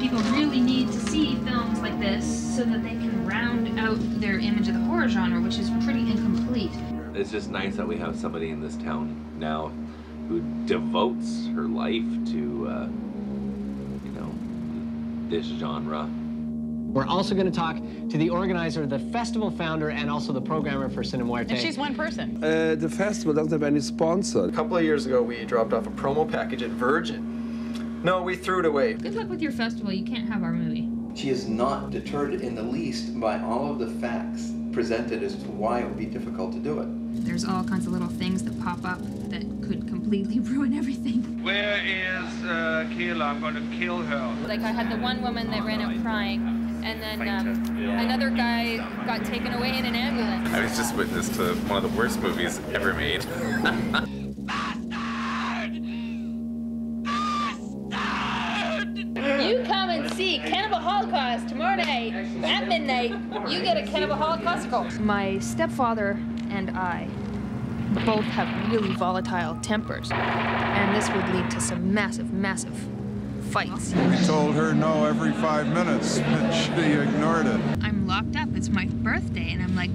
People really need to see films like this so that they can round out their image of the horror genre, which is pretty incomplete. It's just nice that we have somebody in this town now who devotes her life to, uh, you know, this genre. We're also going to talk to the organizer, the festival founder, and also the programmer for Cinemuerte. And she's one person. Uh, the festival doesn't have any sponsor. A couple of years ago, we dropped off a promo package at Virgin. No, we threw it away. Good luck with your festival. You can't have our movie. She is not deterred in the least by all of the facts presented as to why it would be difficult to do it. There's all kinds of little things that pop up that could completely ruin everything. Where is uh, Kayla? I'm going to kill her. Like I had the one woman that ran out crying, and then um, another guy got taken away in an ambulance. I was just witness to one of the worst movies ever made. You come and see Cannibal Holocaust tomorrow night at midnight. You get a Cannibal Holocaust call. My stepfather and I both have really volatile tempers, and this would lead to some massive, massive fights. We told her no every five minutes, and she ignored it. I'm locked up. It's my birthday, and I'm like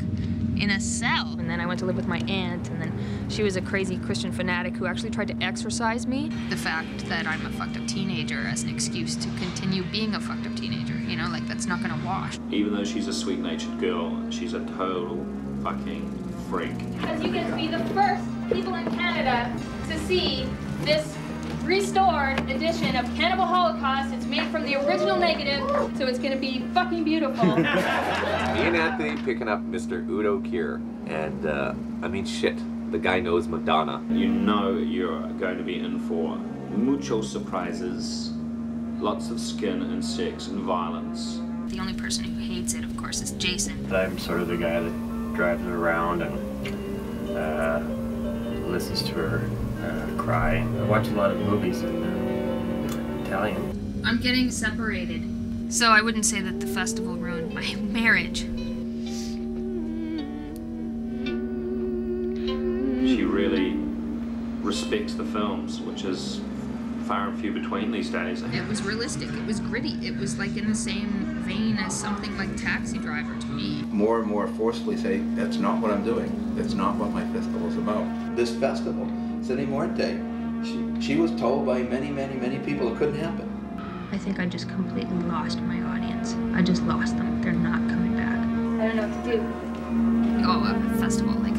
in a cell. And then I went to live with my aunt, and then she was a crazy Christian fanatic who actually tried to exorcise me. The fact that I'm a fucked up teenager as an excuse to continue being a fucked up teenager, you know, like that's not gonna wash. Even though she's a sweet natured girl, she's a total fucking freak. Because you get to be the first people in Canada to see this restored edition of Cannibal Holocaust. It's made from the original negative, so it's gonna be fucking beautiful. Me and Anthony picking up Mr. Udo Kier, and uh, I mean, shit, the guy knows Madonna. You know you're going to be in for mucho surprises, lots of skin and sex and violence. The only person who hates it, of course, is Jason. I'm sort of the guy that drives her around and uh, listens to her uh, cry. I watch a lot of movies in uh, Italian. I'm getting separated, so I wouldn't say that the festival ruined my marriage. She really respects the films, which is far and few between these days. It was realistic. It was gritty. It was like in the same vein as something like Taxi Driver to me. More and more forcefully say, that's not what I'm doing. That's not what my festival is about. This festival, Cine Muerte, she, she was told by many, many, many people it couldn't happen. I think I just completely lost my audience. I just lost them. They're not coming back. I don't know what to do. Oh, a festival like